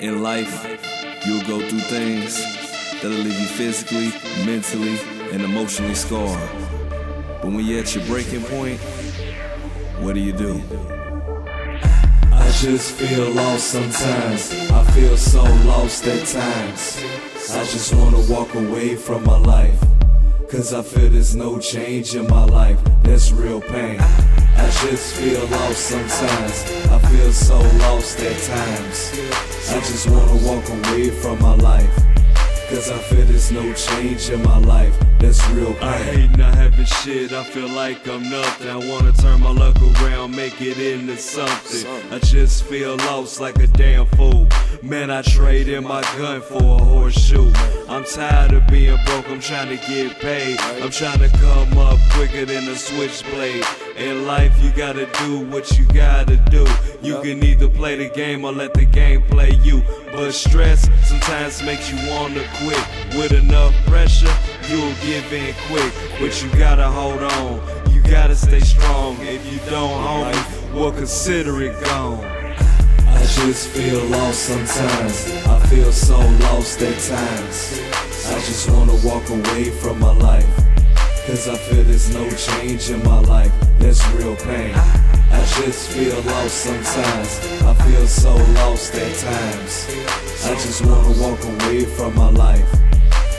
In life, you'll go through things that'll leave you physically, mentally, and emotionally scarred. But when you're at your breaking point, what do you do? I just feel lost sometimes. I feel so lost at times. I just wanna walk away from my life. Cause I feel there's no change in my life. That's real pain. I just feel lost sometimes. I feel so lost at just wanna walk away from my life. Cause I feel there's no change in my life. That's real I hate not having shit, I feel like I'm nothing. I wanna turn my luck around, make it into something. I just feel lost like a damn fool. Man, I trade in my gun for a horseshoe. I'm tired of being broke, I'm trying to get paid. I'm trying to come up quicker than a switchblade. In life, you gotta do what you gotta do. You can either play the game or let the game play you. But stress sometimes makes you wanna quit. With enough pressure, you'll give in quick. But you gotta hold on, you gotta stay strong. If you don't, homie, well, consider it gone. I just feel lost sometimes. I feel so lost at times. I just wanna walk away from my life. Cause I feel there's no change in my life. That's real pain. I just feel lost sometimes. I feel so lost at times. I just wanna walk away from my life.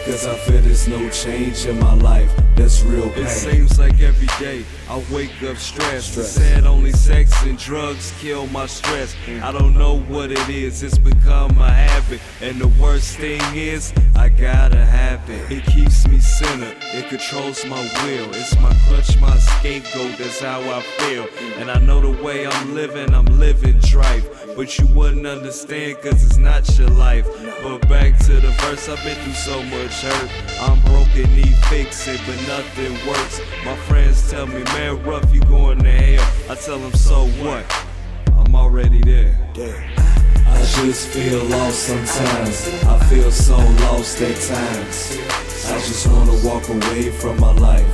Cause I feel there's no change in my life. That's real It seems like every day I wake up stressed. Said only sex and drugs kill my stress. I don't know what it is, it's become a habit. And the worst thing is, I gotta have it. It keeps me centered, it controls my will. It's my crutch, my scapegoat, that's how I feel. And I know the way I'm living, I'm living trife. But you wouldn't understand, cause it's not your life. But back to the verse, I've been through so much hurt. I'm broken, need fixing, but nothing works. My friends tell me, man, rough, you going to hell. I tell them, so what? I'm already there. I just feel lost sometimes. I feel so lost at times. I just wanna walk away from my life.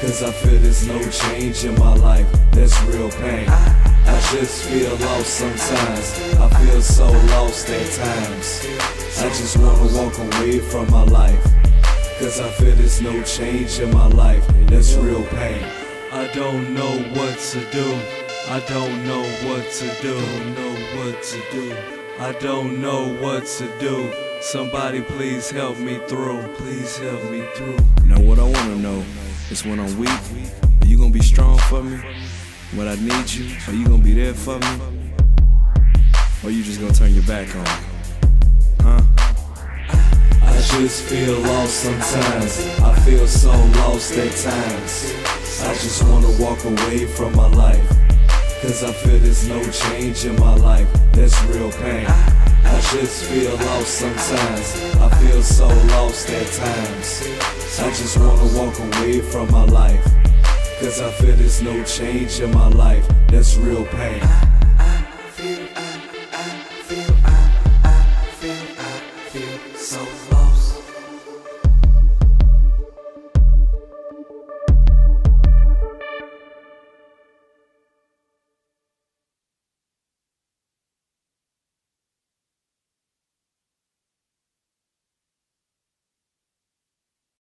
Cause I feel there's no change in my life. That's real pain. I just feel lost sometimes. I feel so lost at times. I just wanna walk away from my life. Cause I feel there's no change in my life. That's real pain. I don't know what to do. I don't know what to do. Don't know what to do. I don't know what to do. Somebody please help me through. Please help me through. Now, what I wanna know is when I'm weak, are you gonna be strong for me? When I need you, are you gonna be there for me? Or you just gonna turn your back on me? Huh? I just feel lost sometimes. I feel so lost at times. I just wanna walk away from my life. Cause I feel there's no change in my life. That's real pain. I just feel lost sometimes. I feel so lost at times. I just wanna walk away from my life. Cause I feel there's no change in my life. That's real pain.